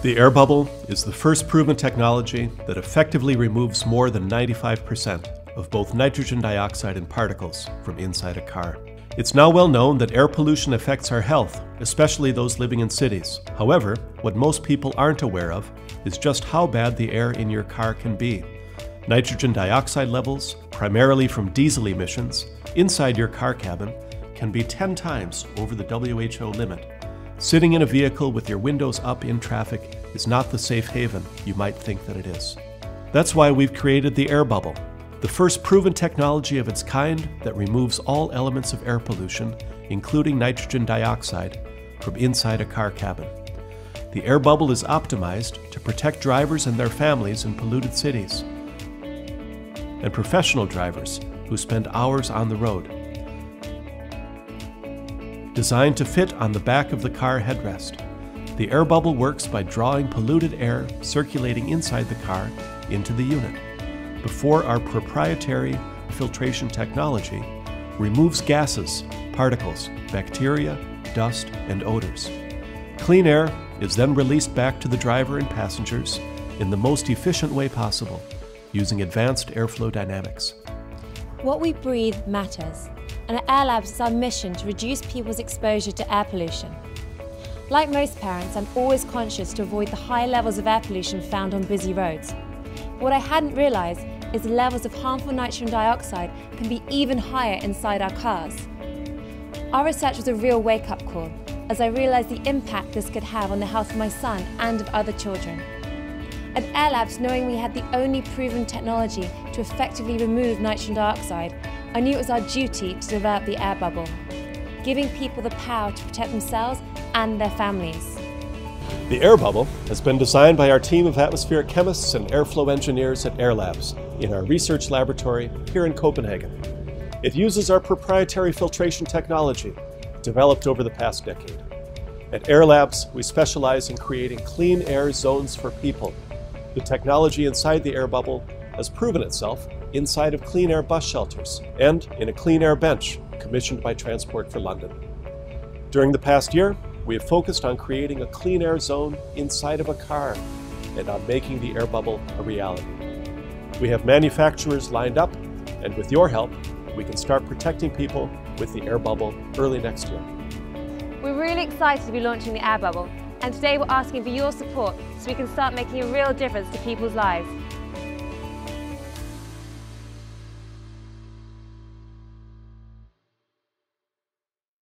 The Airbubbl is the first proven technology that effectively removes more than 95% of both nitrogen dioxide and particles from inside a car. It's now well known that air pollution affects our health, especially those living in cities. However, what most people aren't aware of is just how bad the air in your car can be. Nitrogen dioxide levels, primarily from diesel emissions, inside your car cabin can be 10 times over the WHO limit Sitting in a vehicle with your windows up in traffic is not the safe haven you might think that it is. That's why we've created the Airbubbl, the first proven technology of its kind that removes all elements of air pollution, including nitrogen dioxide, from inside a car cabin. The Airbubbl is optimized to protect drivers and their families in polluted cities, and professional drivers who spend hours on the road designed to fit on the back of the car headrest. The Airbubbl works by drawing polluted air circulating inside the car into the unit before our proprietary filtration technology removes gases, particles, bacteria, dust, and odors. Clean air is then released back to the driver and passengers in the most efficient way possible using advanced airflow dynamics. What we breathe matters and at Airlabs it's our mission to reduce people's exposure to air pollution. Like most parents, I'm always conscious to avoid the high levels of air pollution found on busy roads. What I hadn't realised is the levels of harmful nitrogen dioxide can be even higher inside our cars. Our research was a real wake-up call, as I realised the impact this could have on the health of my son and of other children. At Airlabs, knowing we had the only proven technology to effectively remove nitrogen dioxide, I knew it was our duty to develop the Airbubbl, giving people the power to protect themselves and their families. The Airbubbl has been designed by our team of atmospheric chemists and airflow engineers at Airlabs in our research laboratory here in Copenhagen. It uses our proprietary filtration technology developed over the past decade. At Airlabs, we specialize in creating clean air zones for people. The technology inside the Airbubbl has proven itself inside of clean air bus shelters and in a clean air bench commissioned by Transport for London. During the past year, we have focused on creating a clean air zone inside of a car and on making the Airbubbl a reality. We have manufacturers lined up, and with your help, we can start protecting people with the Airbubbl early next year. We're really excited to be launching the Airbubbl, and today we're asking for your support so we can start making a real difference to people's lives.